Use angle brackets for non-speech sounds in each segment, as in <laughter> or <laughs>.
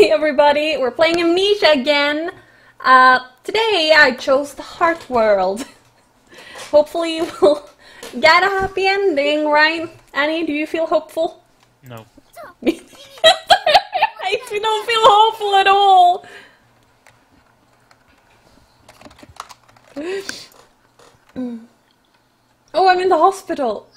Hi everybody, we're playing Amnesia again. Uh, today I chose the Heart World. Hopefully we'll get a happy ending, right? Annie, do you feel hopeful? No. <laughs> I don't feel hopeful at all. <gasps> Oh, I'm in the hospital.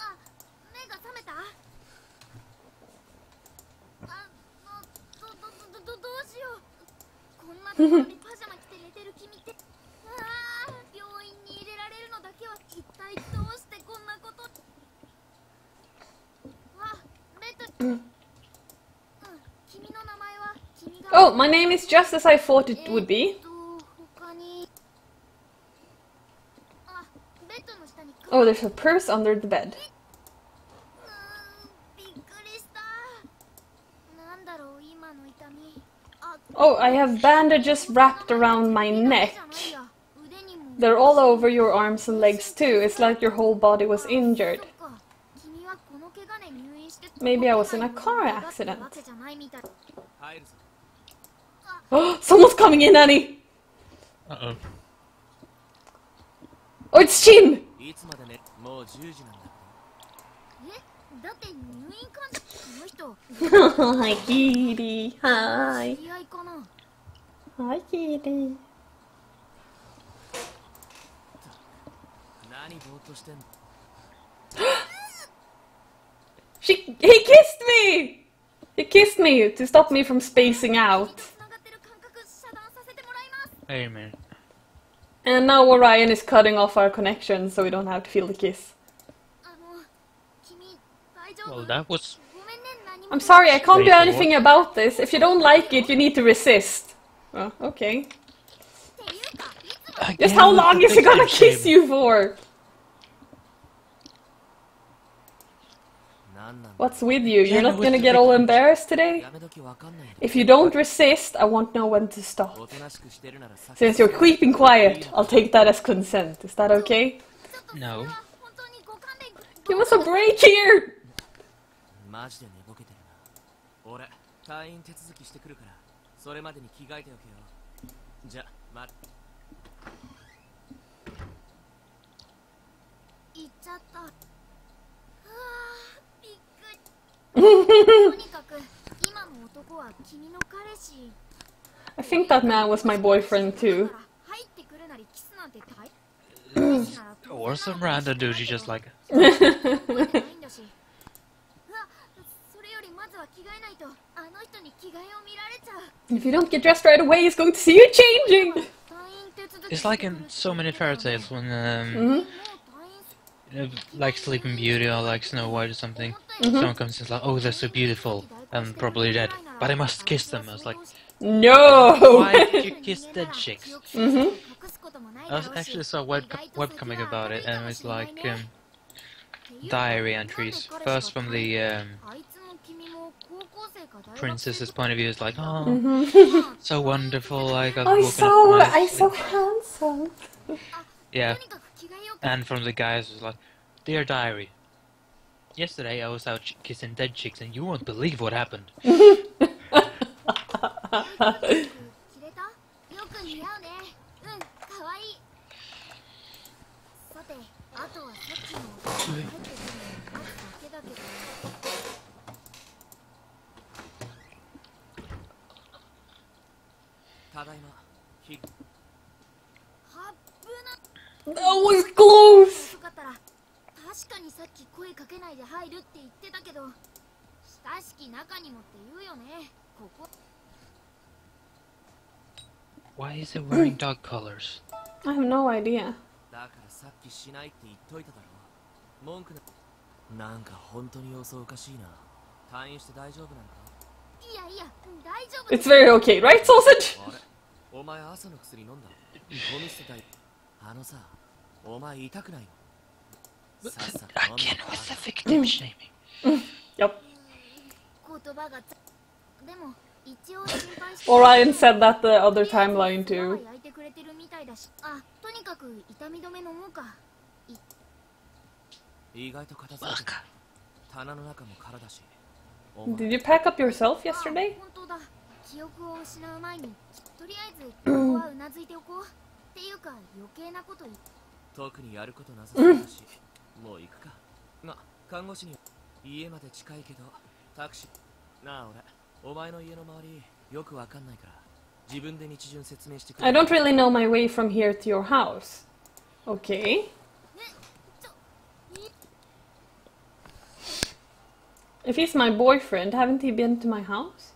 こんなとこ<laughs> ろにパジャマ着て寝てる君ってああ病院に入れられるのだけは一体どうしてこんなことあベッドうん君の名前は君が Oh, my name is just as I thought it would え be. ーっ<laughs> と他にあベッドの下に Oh, there's a purse under the bed. Oh, I have bandages wrapped around my neck. They're all over your arms and legs too. It's like your whole body was injured. Maybe I was in a car accident. Oh, <gasps> someone's coming in, Annie! Uh-oh. Oh, it's Jim. だえだって入院患者この人 Hi, Kitty. Hi. 知り合いかな Hi, Kitty. 何ぼーっとしてんの <laughs> <gasps> She, he kissed me! He kissed me to stop me from spacing out. つながってる感覚遮断させてもらいます Wait a minute. And now Orion is cutting off our connection so we don't have to feel the kiss. Well, that was. I'm sorry, I can't do anything about this. If you don't like it, you need to resist. Oh, okay. Again, Just how long is he gonna kiss you for? What's with you? You're not gonna get all embarrassed today? If you don't resist, I won't know when to stop. Since you're keeping quiet, I'll take that as consent. Is that okay? No. Give us a break here! マジで寝ぼけてるな俺退院手続きしてくるからそれまでに着替えておけよじゃま行っちゃったうわーびっくりとにか<laughs> く今の男は君の彼氏 I think that man was my boyfriend too. だから入ってくるなりキスなんて大 Or <clears throat> some random dude you just like. <laughs> If you don't get dressed right away, he's going to see you changing! It's like in so many fairy tales when, um, mm -hmm. you know, like Sleeping Beauty or like Snow White or something. Mm -hmm. Someone comes and is like, oh, they're so beautiful and probably dead, but I must kiss them. I was like, no! Why did you kiss dead chicks? Mm -hmm. I actually saw a web webcomic about it, and it was like um, diary entries. First from the um, princess's point of view, is like, oh, so wonderful, I got Oh, woken he's so. I'm so handsome. Yeah, and from the guys it was like, dear diary. Yesterday I was out ch- kissing dead chicks, and you won't believe what happened. <laughs> That was close! よかったら確かにさっき声かけないで入るって言ってたけど親しき中にもって言うよねここ Why is it wearing dog collars? I have no idea. だからさっきしないって言っといただろう文句ななんか本当に様子おかしいな退院して大丈夫なのかいやいや大丈夫 It's very okay, right, Sausage? あれお前朝の薬飲んだゴミ捨てたいあのさ Again with the victim shaming. Yep. 言葉がつでも一応心配して Orion said that the other timeline そばは too. 焼いてくれてるみたいだしあとにかく痛み止め飲もうか意外と片付けて棚の中も空だしお前 Did you pack up yourself yesterday? あ本当だ 記憶を失う前にとりあえずここはうなずいておこうっていうか余計なこと言っ 特にやることなさそうだし、もう行くかが看護師に家まで近いけどタクシーなあ俺お前の家の周りよくわかんないから自分で道順説明してくれ I don't really know my way from here to your house. Okay. ちょえ If he's my boyfriend, haven't he been to my house?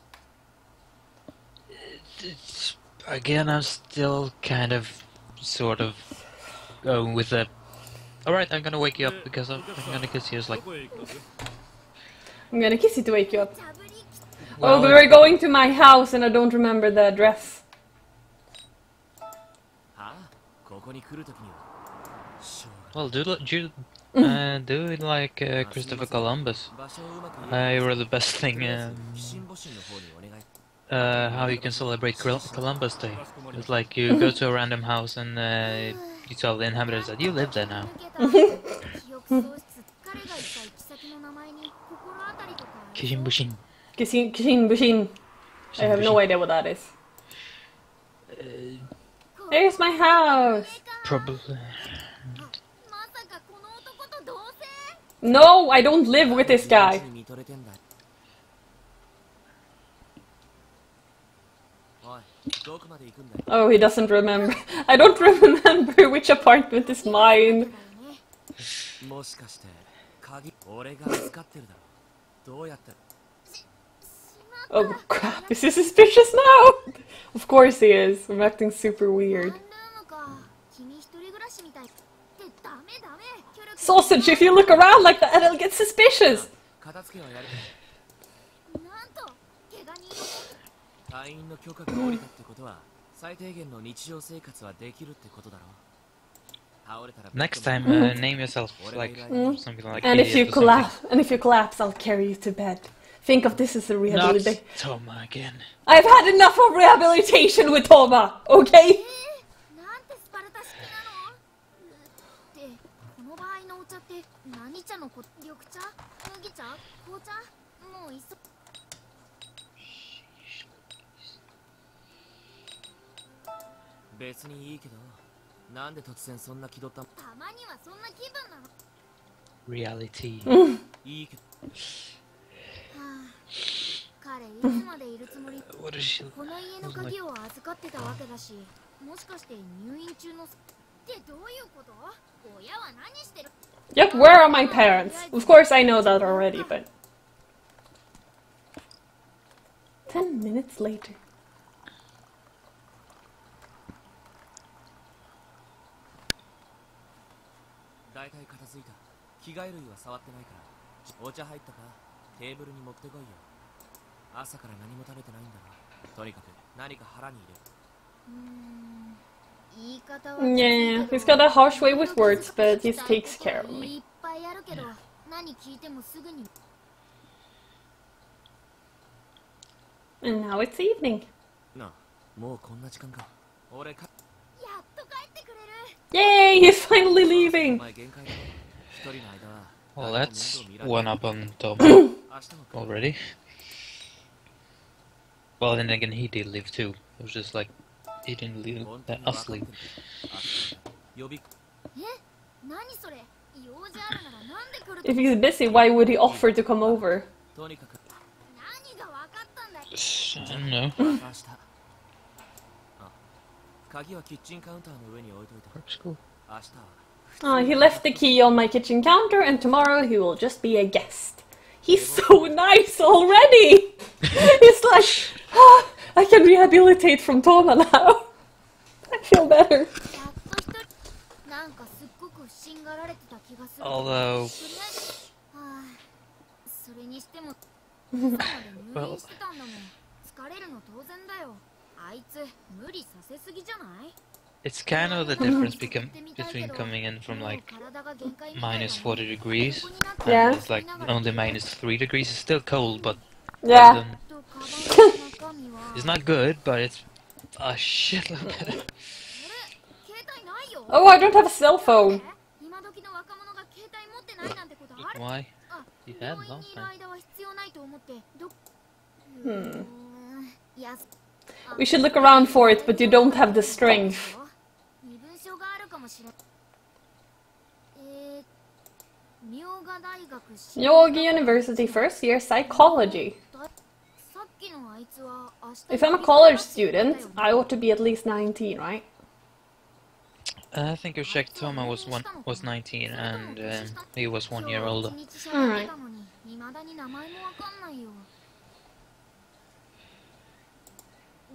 It's, again, I'm still kind of, sort of, Oh, with that. Alright, I'm gonna wake you up because I'm, I'm gonna kiss you. It's like. I'm gonna kiss you to wake you up. Well, oh, we're going to my house and I don't remember the address. Well, do, do, <laughs> uh, do it like uh, Christopher Columbus. Uh, wrote were the best <laughs> thing. Um, uh, how you can celebrate Columbus Day. It's like you go to a random house and uh, you tell inhabitants. Do you live there now. Kishin Bushin. Kishin, Kishin Bushin. I have no idea what that is. Uh, There's my house! Probably. No, I don't live with this guy! Oh, he doesn't remember. <laughs> I don't remember <laughs> which apartment is mine. oh crap, is he suspicious now? <laughs> Of course he is. I'm acting super weird. Sausage, if you look around like that, it'll get suspicious. 隊員の許可が下りたってことは最低限の日常生活はできるってことだろ倒れたら Next time, uh, name yourself like Mm. something like. And if you idiot or something. collapse, and if you collapse, I'll carry you to bed. Think of this as a Not rehabilitation. Toma again. I've had enough of rehabilitation with Toma, okay? <laughs> なんてスパルタ式なのってこの場合のお茶って何茶のこ緑茶麦茶紅茶もういっそ 別にいいけどなんで突然そんな気取ったたまにはそんな気分なの <laughs> Reality. いいけどはあ彼いつまでいるつもり What is she? この家の鍵を預かってたわけだしもしかして入院中のってどういうこと親は何してる <laughs> Yep, where are my parents? Of course, I know that already, but. <laughs> Ten minutes later. 大体片付いた。着替え類は触ってないから。お茶入ったか？テーブルに持ってこいよ。朝から何も食べてないんだろとにかく何か腹に入れ。るうーん。言い方は Yeah, he's got a harsh way with words, but he takes care of い me. And now it's evening. もうこんな時間か。俺か Yay, he's finally leaving! Well, that's one up on Toma <coughs> already. Well, then again, he did leave too. It was just like, he didn't leave, let us leave. If he's busy, why would he offer to come over? I don't know <laughs> Oh, he left the key on my kitchen counter and tomorrow he will just be a guest. He's so nice already! <laughs> He's like, oh, I can rehabilitate from trauma now. <laughs> I feel better. Although... <laughs> well... It's kind of the difference between coming in from like minus 40 degrees yeah. it's like only minus 3 degrees. It's still cold, but yeah. <laughs> It's not good, but it's a shitload better. <laughs> Oh, I don't have a cell phone. Why? You had last time. Hmm. We should look around for it, but you don't have the strength. Yogi University first year psychology. If I'm a college student, I ought to be at least 19, right? Uh, I think your Jack Toma was one was 19 and uh, he was one year older. Alright.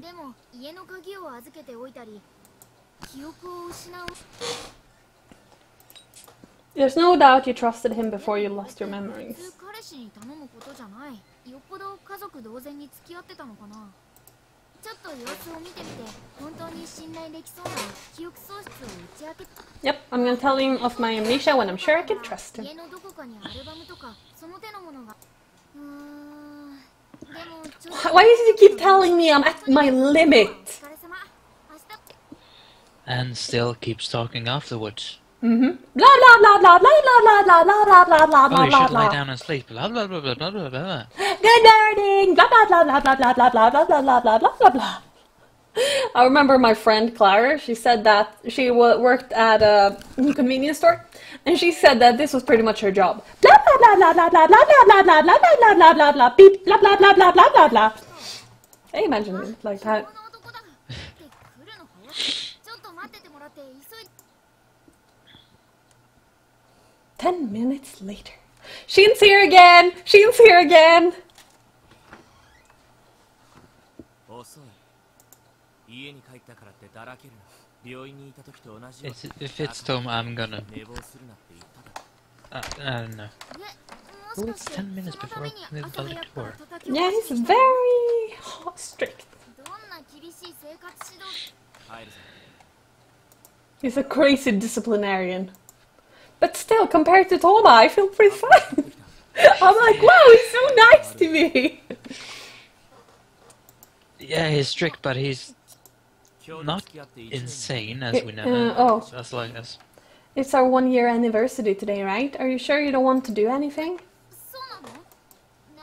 でも家の鍵を預けておいたり記憶を失う There's no doubt you trusted him before you lost your 普 memories. 通彼氏に頼むことじゃないよっぽど家族同然に付き合ってたのかなちょっと様子を見てみて本当に信頼できそうな記憶喪失を打ち明け Yep, I'm gonna tell him of my amnesia when I'm sure I can trust him. 家のどこかにアルバムとかその手のものがうーんでもちょっと Why does he keep telling me I'm at my limit? And still keeps talking afterwards. Mm-hmm. Blah blah blah blah blah blah blah blah blah blah blah blah. Oh, you should lie down and sleep. Blah blah blah blah blah blah blah. Good morning. Blah blah blah blah blah blah blah blah blah blah blah blah blah. I remember my friend Clara, she said that she worked at a convenience store and she said that this was pretty much her job. Blah blah blah blah blah blah blah blah blah blah blah blah blah blah blah beep blah blah blah blah blah blah blah. Can imagine it like that? Ten minutes later. Shin's here again! Shin's here again! If it's Toma, I'm gonna. Uh, I don't know. It's 10 minutes before the bullet. Yeah, he's very hot, strict. He's a crazy disciplinarian. But still, compared to Toma, I feel pretty fine. <laughs> I'm like, wow, he's so nice to me. Yeah, he's strict, but he's not insane as we never uh, oh. as long as it's our one year anniversary today right are you sure you don't want to do anything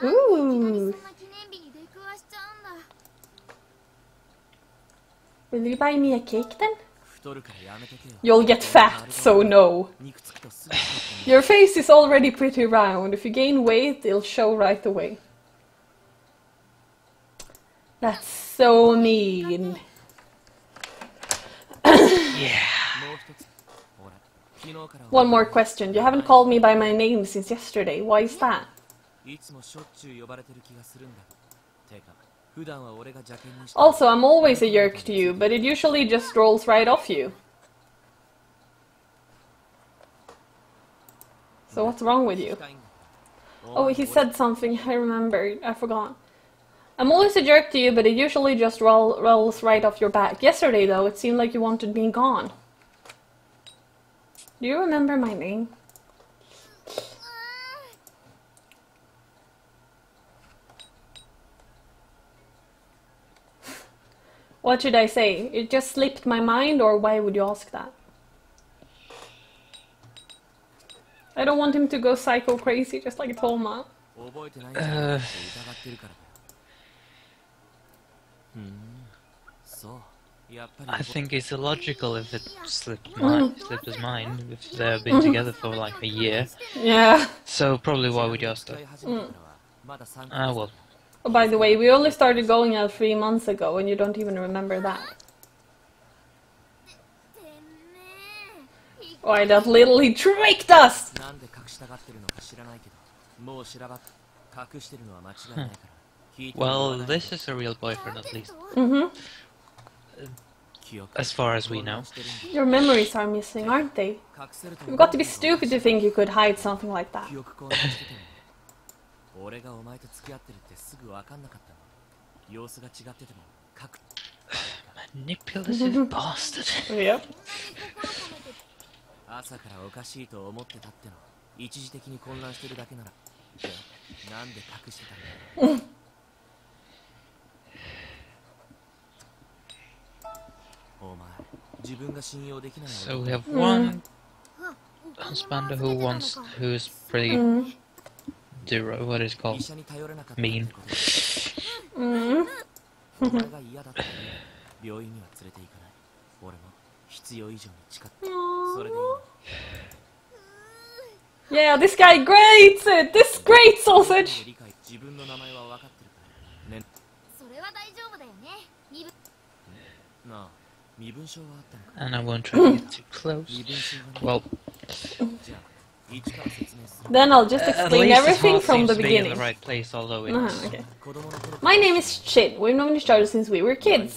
ooh will you buy me a cake then You'll get fat, so no. Your face is already pretty round. If you gain weight, it'll show right away. That's so mean yeah. One more question. You haven't called me by my name since yesterday. Why is that? Also, I'm always a jerk to you, but it usually just rolls right off you. So what's wrong with you? Oh, he said something. I remember. I forgot. I'm always a jerk to you, but it usually just roll, rolls right off your back. Yesterday, though, it seemed like you wanted me gone. Do you remember my name? <laughs> What should I say? It just slipped my mind, or why would you ask that? I don't want him to go psycho crazy, just like Toma. 覚 I think it's illogical if it slipped hmm. my slipped his mind if they've been hmm. together for like a year. Yeah. So probably why we just. Mm. Ah well. Oh, by the way, we only started going out three months ago, and you don't even remember that. Why that literally tricked us! Huh. Well, this is a real boyfriend at least. Mm hmm As far as we know. Your memories are missing, aren't they? You've got to be stupid to think you could hide something like that. Manipulative mm-hmm. bastard. yep. So we have mm. one husband who hmm. wants, who is pretty, mm. duro, what is called, mean. Mm. <laughs> yeah, this guy grates it! This great sausage! And I won't try to get too close. Well... Then I'll just explain uh, everything from the beginning. The right place, although uh -huh, okay. My name is Shin. We've known each other since we were kids.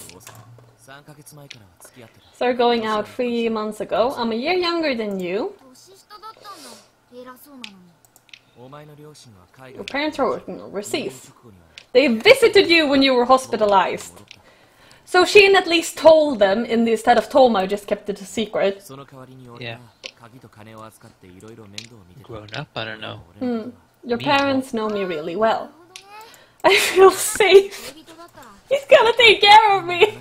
Started going out three months ago. I'm a year younger than you. Your parents are working overseas. They visited you when you were hospitalized. So Shin at least told them, in the, instead of I just kept it a secret. Yeah. Grown up, I don't know. Mm. Your me parents know me really well. <laughs> I feel safe. He's gonna take care of me.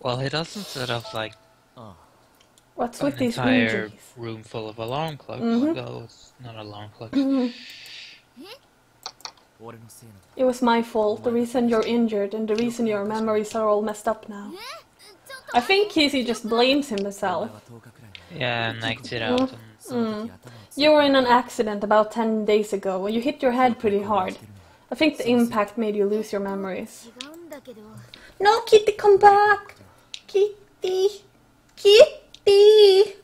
well, he doesn't set up like What's with these entire room full of alarm clocks. Mm -hmm. Not a long plug. It was my fault, the reason you're injured and the reason your memories are all messed up now. I think Kizzy just blames himself. Yeah, and it out. Mm. You were in an accident about 10 days ago and you hit your head pretty hard. I think the impact made you lose your memories. No, Kitty, come back! Kitty! Kitty!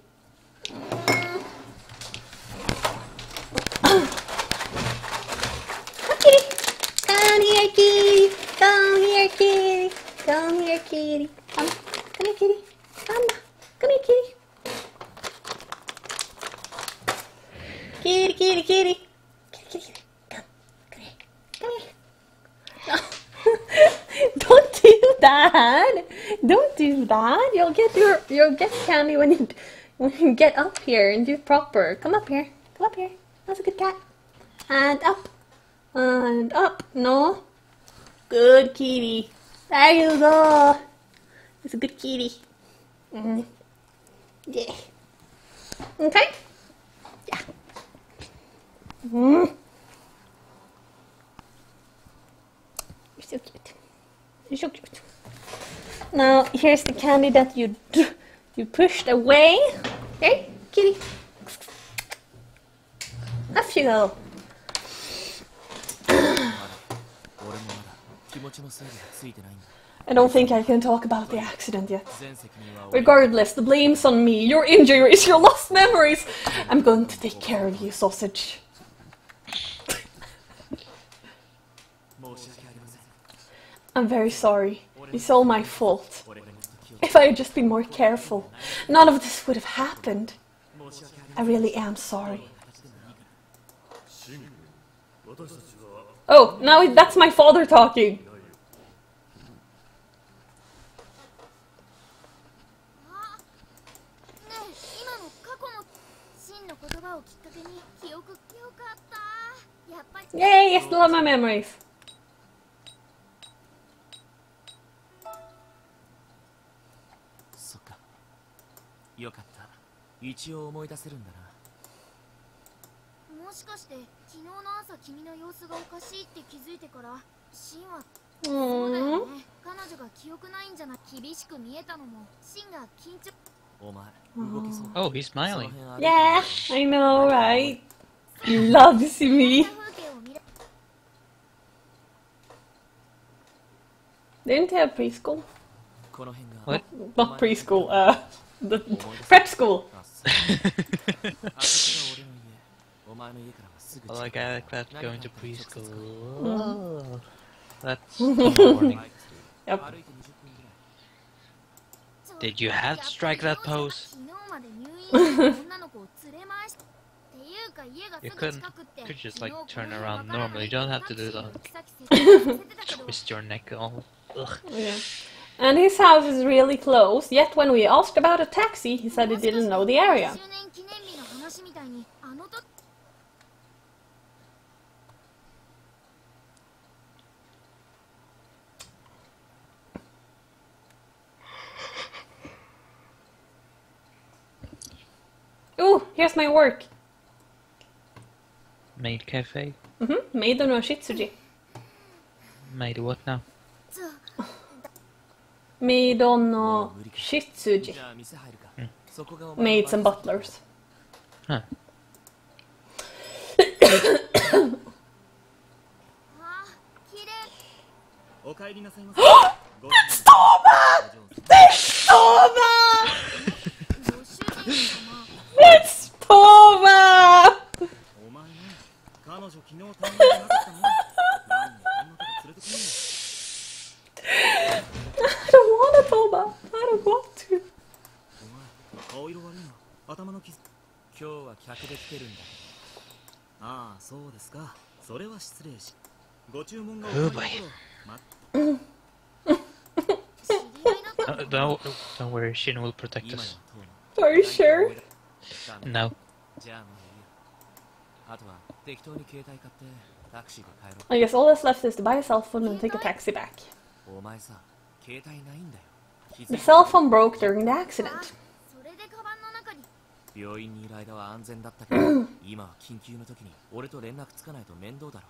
Kitty! Come here, Kitty! Come here, Kitty! Come, come here, Kitty! Come, come here, Kitty! Kitty, kitty, kitty! Kitty, kitty, kitty! Come, come here! Come here! <laughs> Don't do that. Don't do that. You'll get your you'll get candy when you when you get up here and do proper. Come up here. Come up here. That's a good cat. And up. And up. No. Good kitty. There you go. It's a good kitty. Mm. Yeah. Okay. Yeah. Mm. You're so cute. You're so cute. Now here's the candy that you you pushed away. Hey, kitty. Off you go. I don't think I can talk about the accident yet. Regardless, the blame's on me. Your injuries, your lost memories. I'm going to take care of you, sausage. I'm very sorry. It's all my fault. If I had just been more careful, none of this would have happened. I really am sorry. Oh, now that's my father talking. Yay, I still have my memories. So, よかった。一応思い出せるんだな。もしかして。昨日の朝君の様子がおかしいって気づいてからシンはそうだ.よね彼女が記憶ないんじゃない厳しく見えたのもシンが緊張お前動けそう oh, he's smiling. Yeah, I know, right? You love to see me. Didn't you have preschool? What? Not preschool, uh, the prep school. like that going to preschool. Ah, that's <laughs> morning. Yep. Did you have to strike that pose? you couldn't. Could just like turn around normally. You don't have to do that. <laughs> Twist your neck all. Ugh. Yeah. And his house is really close. Yet when we asked about a taxi, he said he didn't know the area. here's my work. Maid cafe? Mm-hmm. Maid on Shitsuji. Maid what now? Maid on uh, Shitsuji. Mm. Maids and butlers. Huh. <coughs> <coughs> 携帯買ってタクシーで帰ろ I guess all that's left is to buy a cell phone and take a taxi back. うお前さ携帯ないんだよ気づ The いた cell phone broke during the あ accident. そ<clears throat> <clears throat> れでカバンの中に病院にいる間は安全だったけど今は緊急の時に俺と連絡つかないと面倒だろ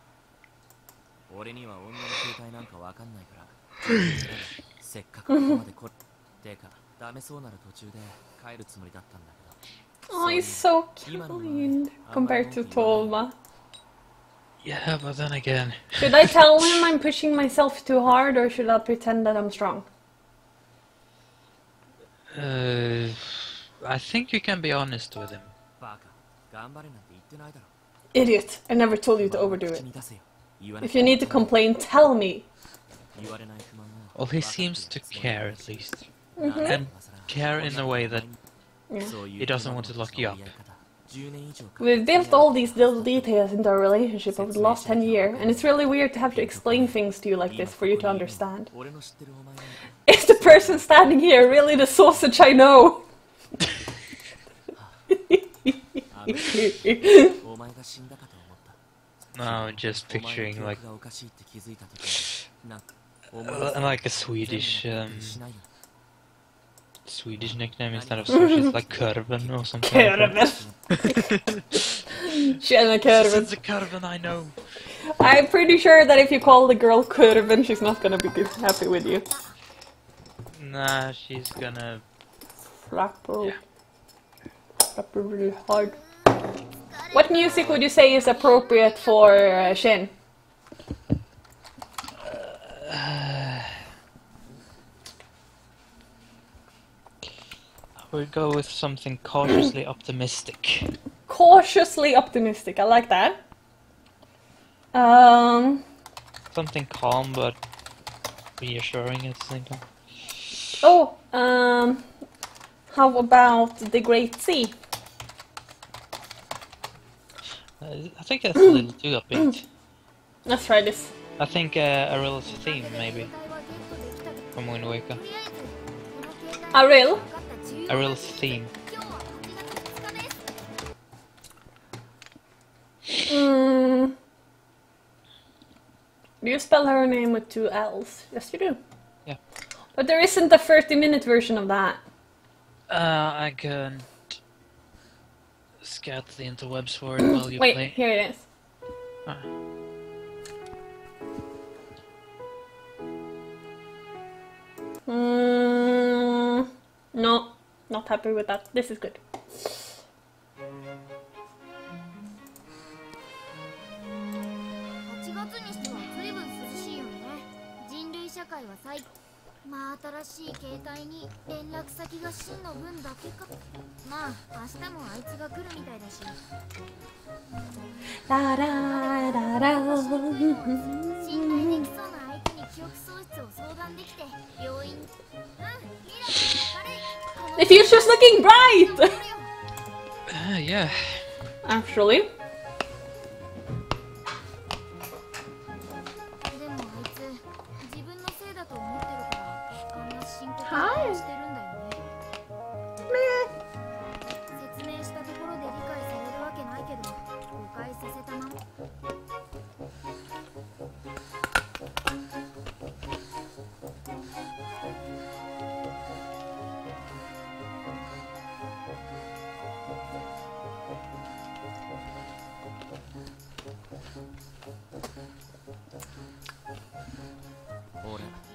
Oh, he's so cute compared to Toma. Yeah, but then again. should I tell him I'm pushing myself too hard or should I pretend that I'm strong? Uh, I think you can be honest with him. Idiot, I never told you to overdo it. If you need to complain, tell me. Well, he seems to care at least, mm -hmm. and care in a way that yeah. he doesn't want to lock you up. We've built all these little details into our relationship over the last 10 years, and it's really weird to have to explain things to you like this for you to understand. Is the person standing here really the sausage I know? <laughs> <laughs> <laughs> No, I'm just picturing like <sighs> like a Swedish um, Swedish nickname instead of Swedish, it's like Kurven or something. Kurven! Tjena Kurven! a Kurven I know! I'm pretty sure that if you call the girl Kurven, she's not gonna be happy with you. Nah, she's gonna... Flapper. Yeah. Flapper really hard. What music would you say is appropriate for uh, Shin? We'll go with something cautiously <clears throat> optimistic. Cautiously optimistic. I like that. Um. Something calm but reassuring at the same time. Oh. Um. How about the Great Sea? Uh, I think <clears throat> that's a little too upbeat. Let's try this. I think uh, Aryll's theme, maybe, from Wind Waker. Aryll? Aryll's theme. Mm. Do you spell her name with two L's? Yes, you do. Yeah. But there isn't a 30 minute version of that. Uh, I can scout the interwebs for it while you Wait, play. here it is. Ah. Mm, no, not happy with that. This is good. 8月にしては随分涼しいよね人類社会は最まあ新しい携帯に連絡先が真の分だけかまあ明日もあいつが来るみたいだし La da da da. 信頼できそうな相手に記憶喪失を相談できて病院うんミラ The future's looking bright! Uh, yeah. Actually.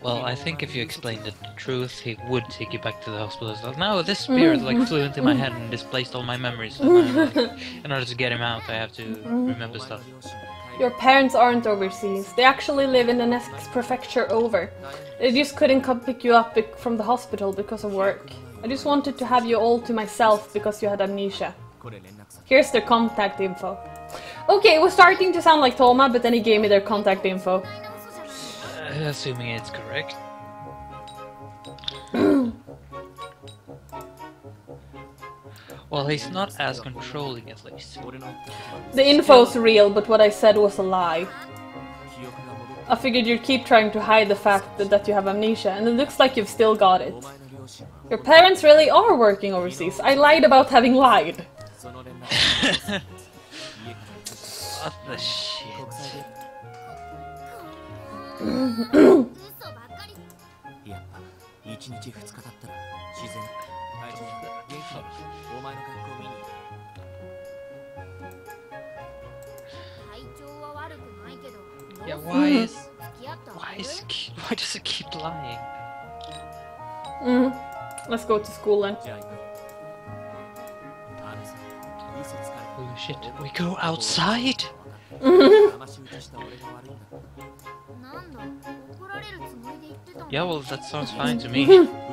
Well, I think if you explained the truth, he would take you back to the hospital. It's no, this spirit like flew into my head and displaced all my memories. Like, <laughs> in order to get him out, I have to remember stuff. Your parents aren't overseas. They actually live in the next prefecture over. They just couldn't come pick you up from the hospital because of work. I just wanted to have you all to myself because you had amnesia. Here's their contact info. Okay, it was starting to sound like Toma, but then he gave me their contact info assuming it's correct. <clears throat> well, he's not as controlling at least. The info's real, but what I said was a lie. I figured you'd keep trying to hide the fact that, that you have amnesia, and it looks like you've still got it. Your parents really are working overseas. I lied about having lied. <laughs> what the やっぱ1日2日経ったら自然体調は元気にお前の学校見に体調は悪くないけど Yeah, why is 付き合ってあ why is why does it keep lying? Mm. Let's go to school then. Holy shit, we go outside? <laughs> yeah, well, that sounds fine to me. <laughs>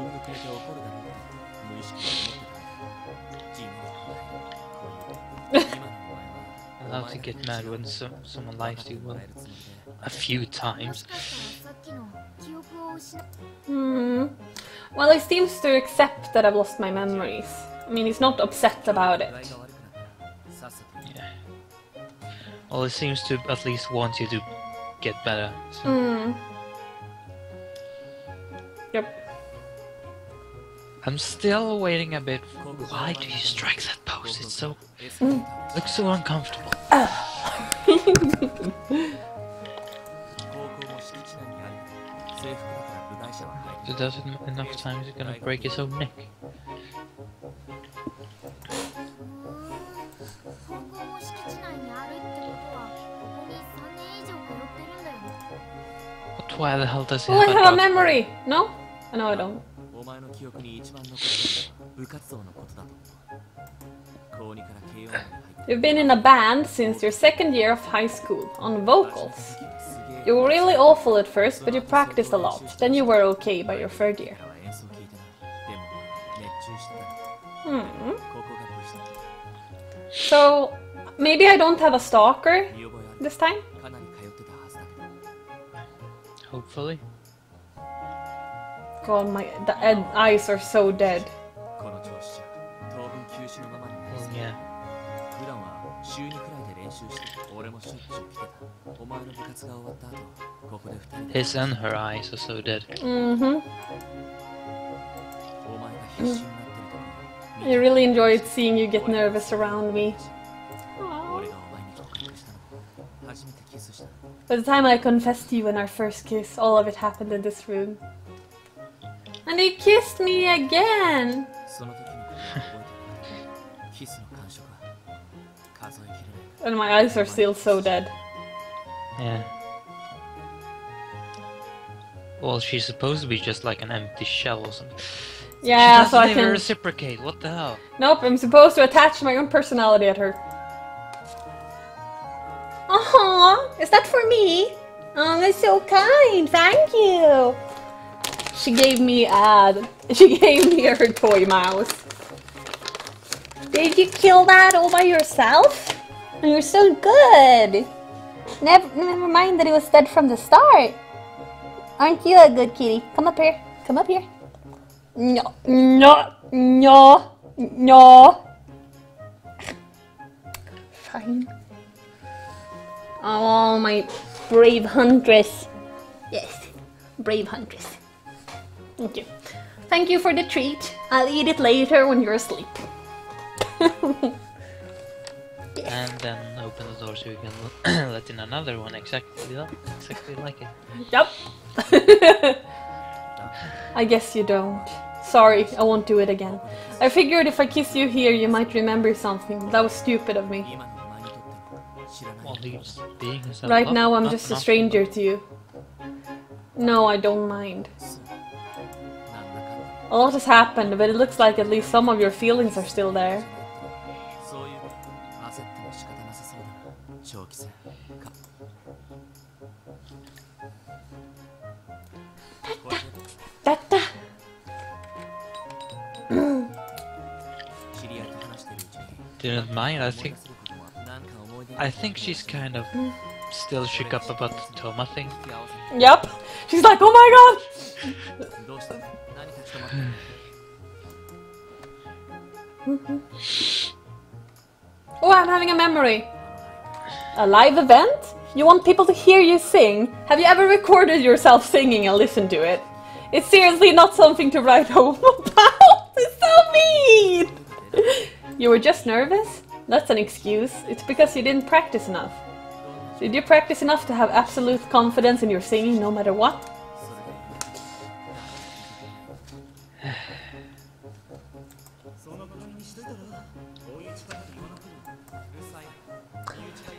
allowed to get mad when so someone lies to you, well, a few times. Hmm. Well, he seems to accept that I've lost my memories. I mean, he's not upset about it. Well, it seems to at least want you to get better. So. Mm. Yep. I'm still waiting a bit. Why do you strike that pose? It's so mm. looks so uncomfortable. if <laughs> it doesn't enough times, it's gonna break his own neck. why the hell does he Oh, I have have a a dog? memory. No? No, I don't. お前の記憶に一番残ってるのは部活動のことだと思う高2から慶応まで入って You've been in a band since your second year of high school, on vocals. すげえ You were really awful at first, but you practiced a lot. Then you were okay by your third year. は演奏聞いてないでも熱中してた Hmm. 高校が部した So, maybe I don't have a stalker 見覚えある this time? Hopefully. God, my the ed- eyes are so dead. この調子じゃ当分休止のままになり Well, そう yeah. 普段は週2くらいで練習して俺もしょっちゅう来てたお前の部活が終わった後ここで2人で His and her eyes are so dead. Mm-hmm. お前が必死になってるところを見 I て really enjoyed seeing you get nervous around me. By the time I confessed to you in our first kiss, all of it happened in this room. And he kissed me again! and my eyes are still so dead. Yeah. Well, she's supposed to be just like an empty shell or something. Yeah, so I can reciprocate. What the hell? Nope, I'm supposed to attach my own personality at her. Aww, is that for me? Oh, that's so kind. Thank you. She gave me uh, ad. <laughs> She gave me her toy mouse. Did you kill that all by yourself? You're so good. Never, never mind that it was dead from the start. Aren't you a good kitty? Come up here. Come up here. No, no, no, no. Fine. Oh, my brave huntress. Yes, brave huntress. Thank you. Thank you for the treat. I'll eat it later when you're asleep. <laughs> And then open the door so you can <clears throat> let in another one exactly like, exactly like it. Yep. <laughs> I guess you don't. Sorry, I won't do it again. I figured if I kiss you here, you might remember something. That was stupid of me leaves being herself. Right now I'm just a stranger to you. No, I don't mind. A lot has happened, but it looks like at least some of your feelings are still there. Didn't mind, I think I think she's kind of still shook up about the Toma thing. Yep. She's like, oh my god! oh, I'm having a memory. A live event? You want people to hear you sing? Have you ever recorded yourself singing and listened to it? It's seriously not something to write home <laughs> about! It's so mean! You were just nervous? That's an excuse. It's because you didn't practice enough. Did you practice enough to have absolute confidence in your singing no matter what?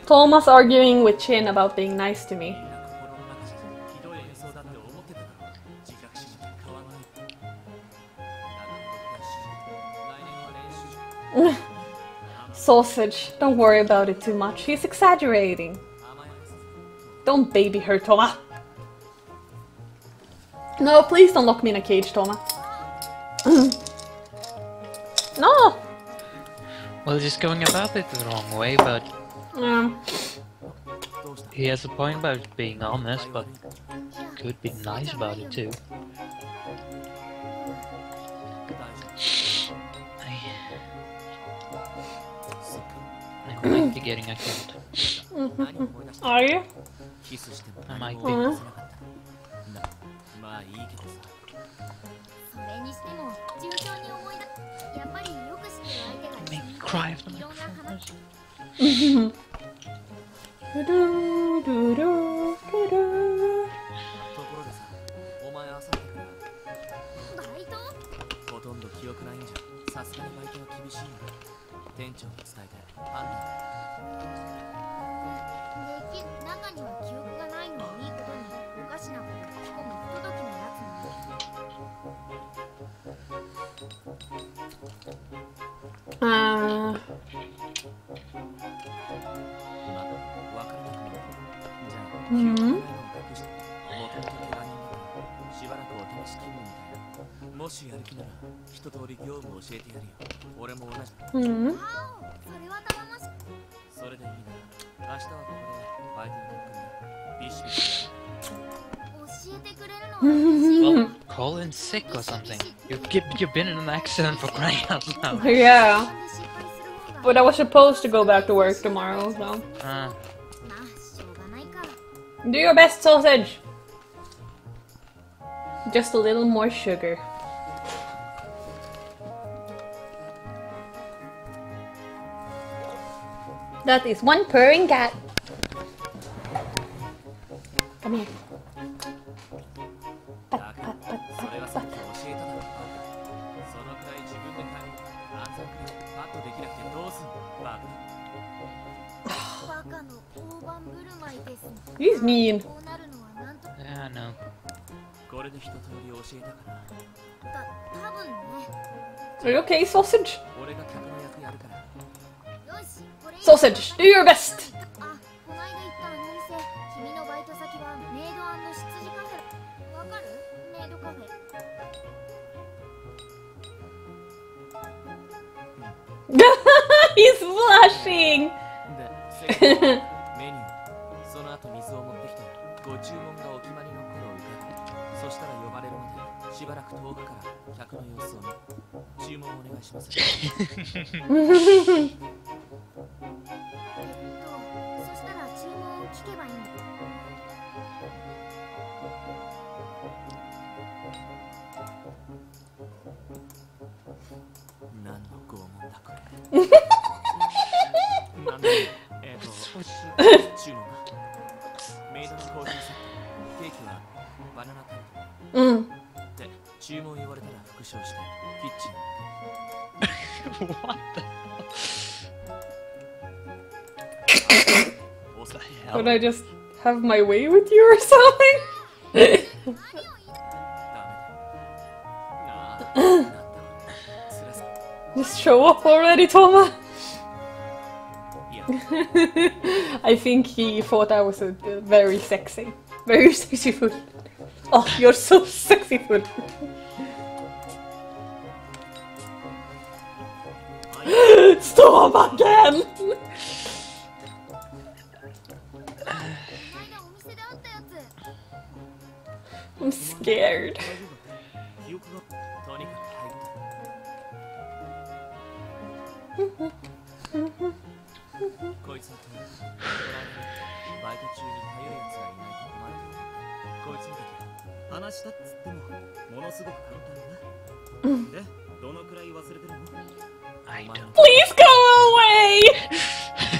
Toma's arguing with Shin about being nice to me. <laughs> Sausage, don't worry about it too much. He's exaggerating. Don't baby her, Toma. No, please don't lock me in a cage, Toma. <clears throat> no! Well, just going about it the wrong way, but... Yeah. He has a point about being honest, but could be nice about it too. が <laughs> Make 一緒 me に cry if the いろんな microphone. 話 is- Do-do, do-do, do-do. ところでさお前あさってからバイトほとんど記憶ないんじゃさすがにバイトは厳しいよ店長に伝えて判断あ分からなくもないじゃあ記憶がないのを隠しばらくお試し気分みたいなもしやる気なら一通り業務教えてやるよ俺も同じ hmm. わおそれは頼もしいそれでいいな明日はここでバイトの特訓だビシビシ教えてくれるのは嬉しい Well, call in sick or something. You've you've been in an accident for crying out loud. <laughs> Yeah. But I was supposed to go back to work tomorrow, so. Uh. Do your best, sausage. Just a little more sugar. That is one purring cat. Come here. He's mean. Yeah, I know. Are you okay, sausage? Sausage, do your best! <laughs> He's blushing! <laughs> 遠くから客の様子を見注文お願いします何の拷問だこれ。えっと。Should I just have my way with you or <laughs> something? just show up already, Toma! <laughs> I think he thought I was a, a very sexy. Very sexy food. Oh, you're so sexy food. <gasps> Stop again! I'm scared. <laughs> Please go away! <laughs>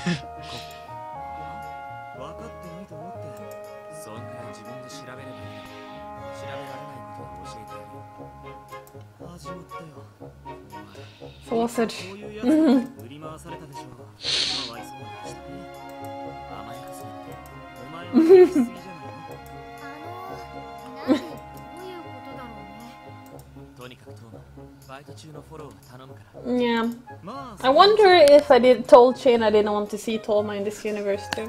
Yeah. I wonder if I did told Shin I didn't want to see Toma in this universe too.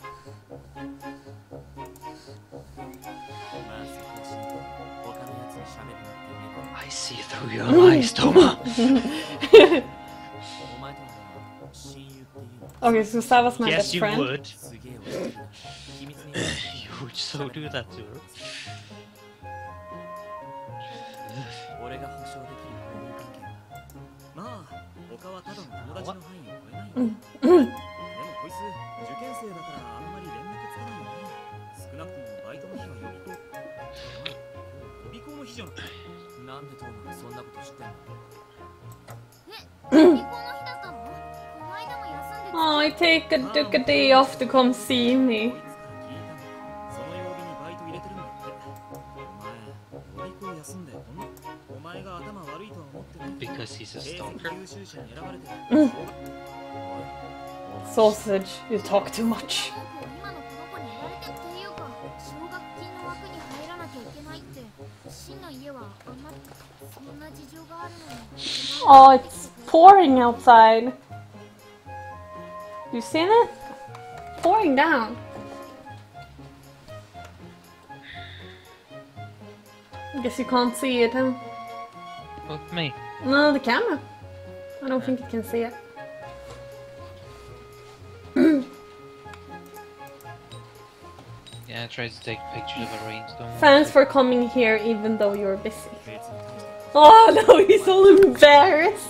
your eyes, Toma. お前とは親友っていうの Okay, so Sava's my yes, best you friend. would. すげえおしゃれな秘密に You would so do that to her. 俺が保証できる婚姻関係はまあ他はただの友達の範囲を超えないよ、でもこいつ受験生だからあんまり連絡つかないよね少なくともバイトの日は予備校予備校の日じゃん なんでトーマがそんなこと知ってんのえ予備校の日だったのこの間も休んでた Oh, I take a, took a day off to come see こ me. いつから聞いたんだその曜日にバイト入れてるんだってお前予備校休んでほんのお前が頭悪いとは思ってないけど Because he's a 成績 stalker. 優秀者に選ばれてるしょうがおい Sausage, you talk too much. Oh, it's pouring outside. You seen it? Pouring down. I Guess you can't see it, huh? Fuck me. No, the camera. I don't think you can see it. Yeah, I tried to take pictures of a rainstorm. Thanks for coming here even though you're busy. Oh <laughs> no, he's so embarrassed.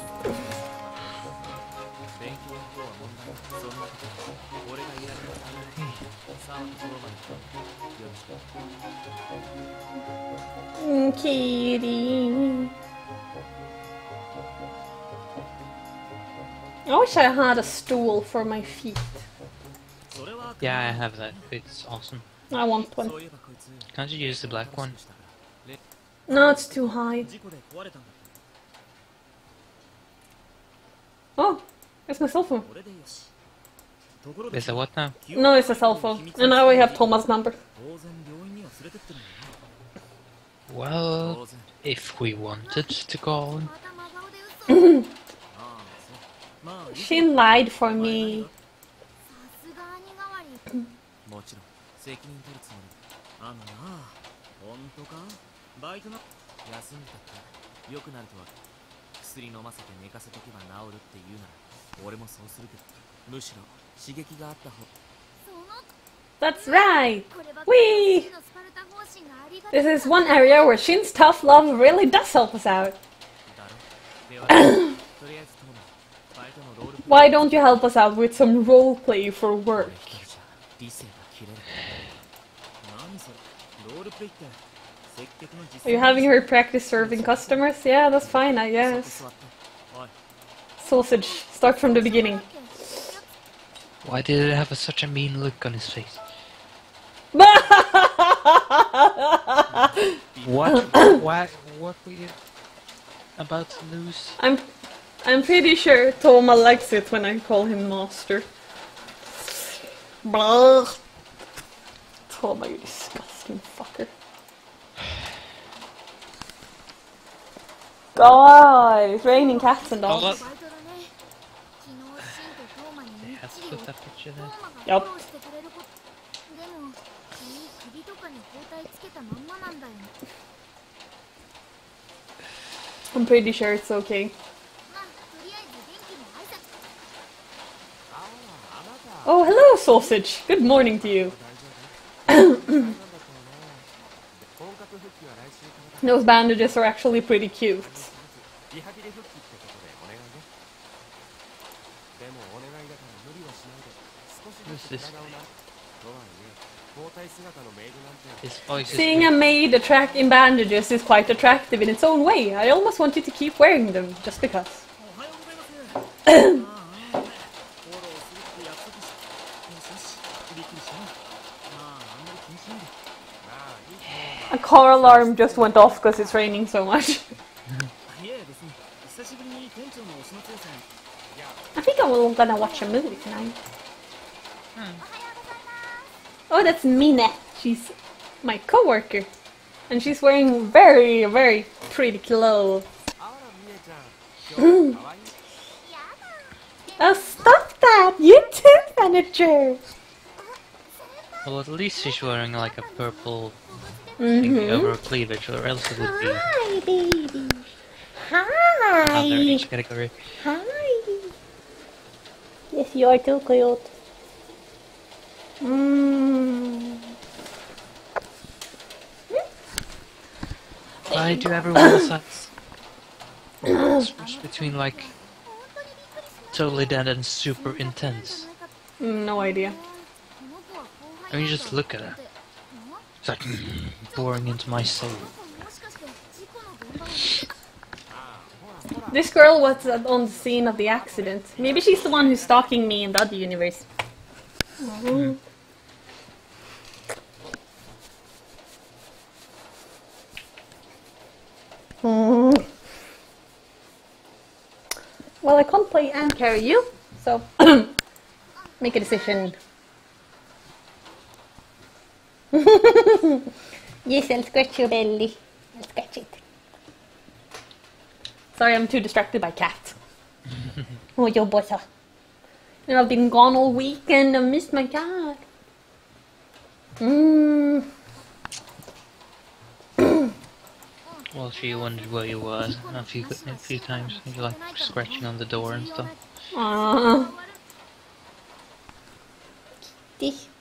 Mm, Kitty. I wish I had a stool for my feet. Yeah, I have that. It's awesome. I want one. Can't you use the black one? No, it's too high. Oh, it's my cell phone. It's a what now? No, it's a cell phone. And now we have Toma's number. Well, if we wanted to call <coughs> him. she lied for me. <coughs> さすが兄代わりもちろん責任取るつもりあのな本当かバイトな休んでたって良くなるとは薬飲ませて寝かせとけば治るって言うなら俺もそうするけどむしろ刺激があった方その That's right. こればっか Whee! りのスパルタ方針がありがた This か is one area where Shin's tough love really does help us out. だろではと<coughs> りあえずトーマバイトのロールプレイ Why don't you help us out with some roleplay for work? <coughs> Are you having her practice serving customers? Yeah, that's fine, I guess. Sausage, start from the beginning. Why did it have a, such a mean look on his face? <laughs> what? Why? What were you about to lose? I'm, I'm pretty sure Toma likes it when I call him master. Blah. Toma, you disgusting fucker. God, it's raining cats and dogs. Let's put that picture there. Yep. I'm pretty sure it's okay. Oh, hello, sausage. Good morning to you. <coughs> Those bandages are actually pretty cute. Who's this? Seeing a maid attract in bandages is quite attractive in its own way. I almost want you to keep wearing them, just because. <clears throat> car alarm just went off because it's raining so much. <laughs> I think I'm gonna watch a movie tonight. Hmm. Oh, that's Mina. She's my coworker, and she's wearing very, very pretty clothes. <laughs> Oh, stop that! You manager! Well, at least she's wearing like a purple Mm -hmm. The over cleavage, or else it would be. Hi, baby. Hi. Another category. Hi. Yes, you are too cute. Mmm. Why do everyone decides <coughs> switch between like totally dead and super intense? No idea. I mean, just look at her. It's like mm, boring into my soul. This girl was on the scene of the accident. Maybe she's the one who's stalking me in the other universe. Mm. Mm. Well, I can't play and carry you, so <clears throat> make a decision. <laughs> yes, I'll scratch your belly. I'll scratch it. Sorry, I'm too distracted by cats. <laughs> oh, your boss. And I've been gone all week and I missed my cat. Mm. <clears throat> Well, she wondered where you was a few a few times. You like scratching on the door and stuff. Aw. お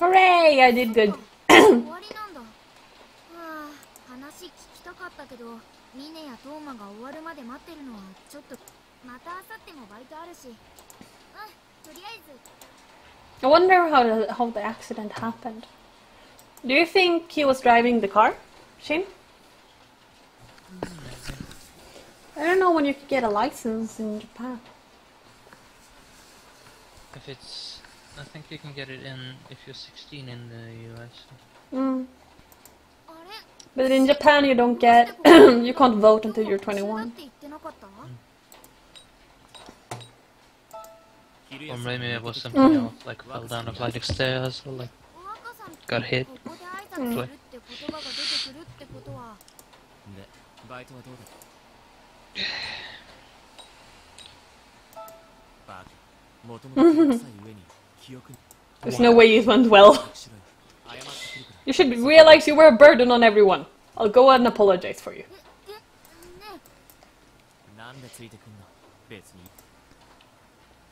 Hooray! I did good. <coughs> I wonder how the, how the accident happened. Do you think he was driving the car, Shin? I don't know when you could get a license in Japan. If it's, I think you can get it in if you're 16 in the US. Mm. But in Japan, you don't get, <clears throat> you can't vote until you're 21. Mm. Or maybe it was something mm. else, like fell down a flight of stairs, or like got hit. Mm. Like. <sighs> <sighs> Mm-hmm. There's no way you went well. You should realize you were a burden on everyone. I'll go and apologize for you.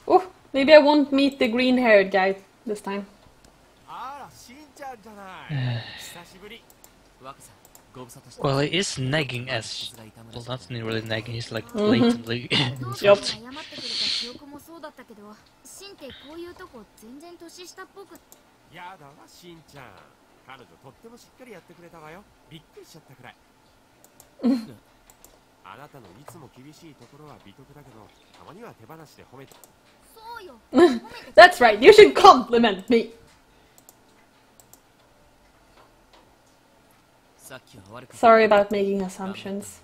Oh, maybe I won't meet the green-haired guy this time. <sighs> <sighs> Well, he is nagging as... Well, not really nagging, he's like mm-hmm. blatantly <laughs> mm yep. <laughs> that's right, you should compliment me! Sorry about making assumptions.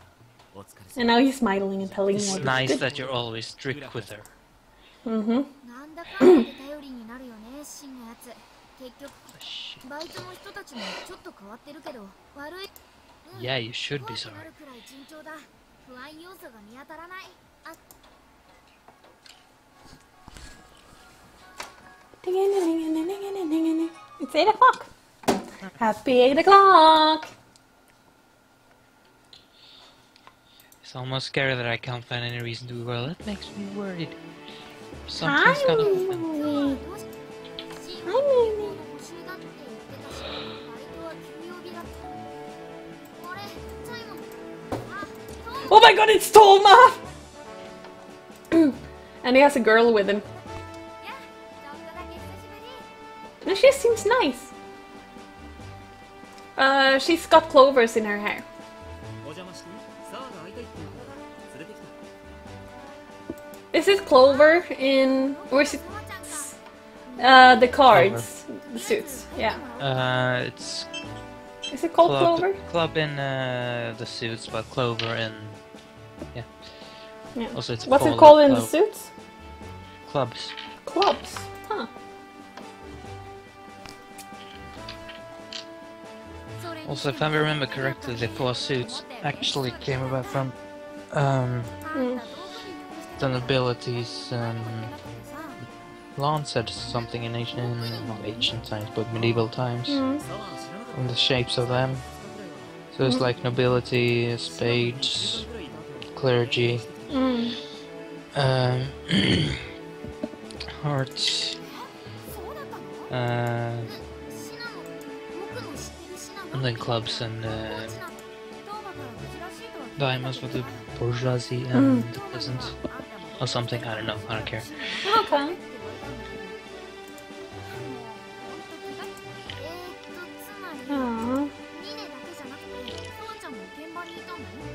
And now he's smiling and telling it's me It's nice that you're always strict with her. Mm-hmm. yeah, you should be sorry. It's 8 o'clock! Happy 8 o'clock! It's almost scary that I can't find any reason to be well. That makes me worried. Something's I'm gonna happen. Oh my god, it's Toma. <clears throat> and he has a girl with him. And she seems nice. Uh, she's got clovers in her hair. Is it Clover in or is it uh, the cards, Clover. the suits? Yeah. Uh, it's. Is it called club, Clover? Club in uh, the suits, but Clover in. Yeah. yeah. Also, it's What's it called in the suits? Clubs. Clubs, huh? Also, if I remember correctly, the four suits actually came about from um, mm. The abilities um, something in ancient, not ancient times, but medieval times, mm. and the shapes of them. So it's mm. like nobility, spades, clergy, mm. um, <clears throat> hearts, uh, and then clubs and uh, diamonds for the bourgeoisie and mm. the peasants or something. I don't know. I don't care. Okay.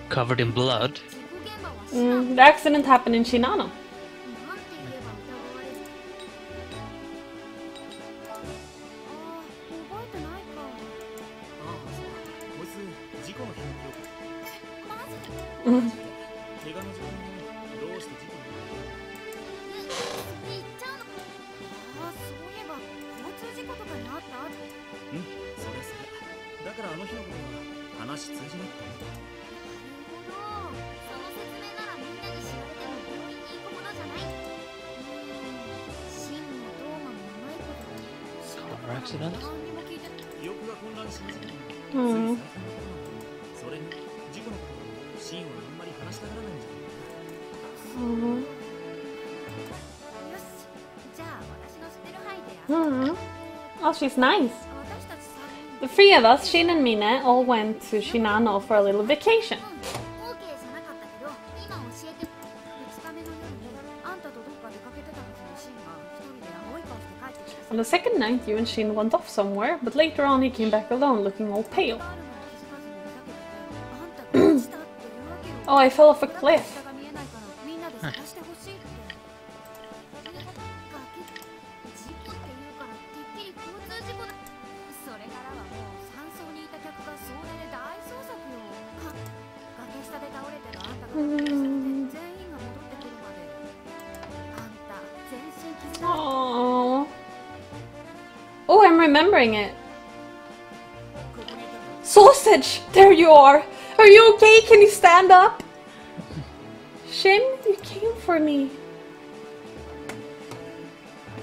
Covered in blood. Mm, the accident happened in Shinano. she's nice. The three of us, Shin and Mine, all went to Shinano for a little vacation. On the second night, you and Shin went off somewhere, but later on he came back alone, looking all pale. <clears throat> oh, I fell off a cliff. remembering it. Sausage! There you are! Are you okay? Can you stand up? Shin, you came for me.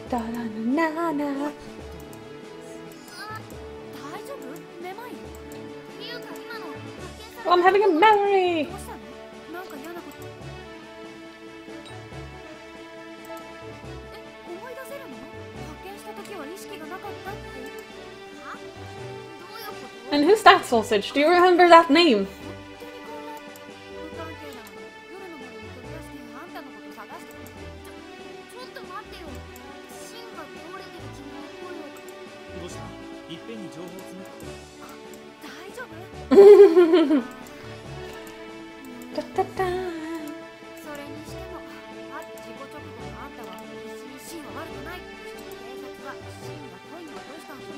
Da da na na na. Oh, I'm having a memory! that sausage? Do you remember that name?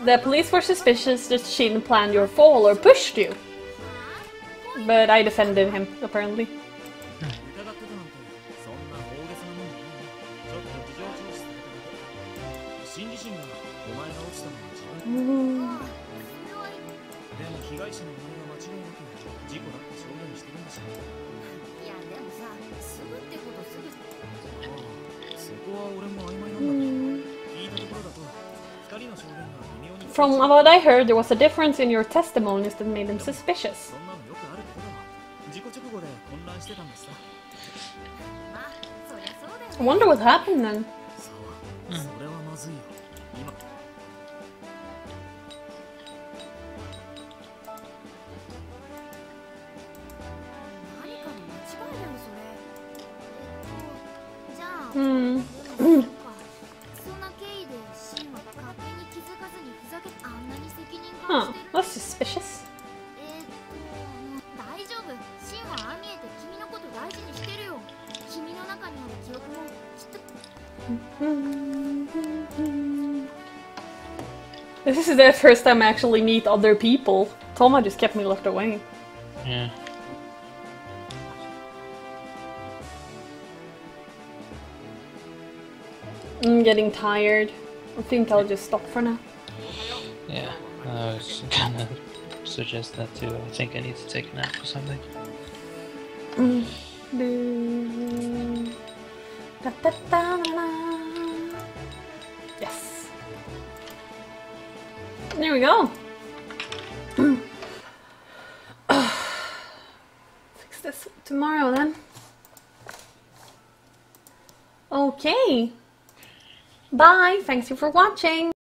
The police were suspicious that she'd planned your fall or pushed you. But I defended him, apparently. Mm. From what I heard, there was a difference in your testimonies that made them suspicious. I wonder what happened then. the first time I actually meet other people. Toma just kept me locked away. Yeah. I'm getting tired. I think I'll just stop for now. Yeah, I was <laughs> gonna suggest that too. I think I need to take a nap or something. Mm. Da, da, da. we go. <sighs> Fix this tomorrow then. Okay. Bye. Thanks you for watching.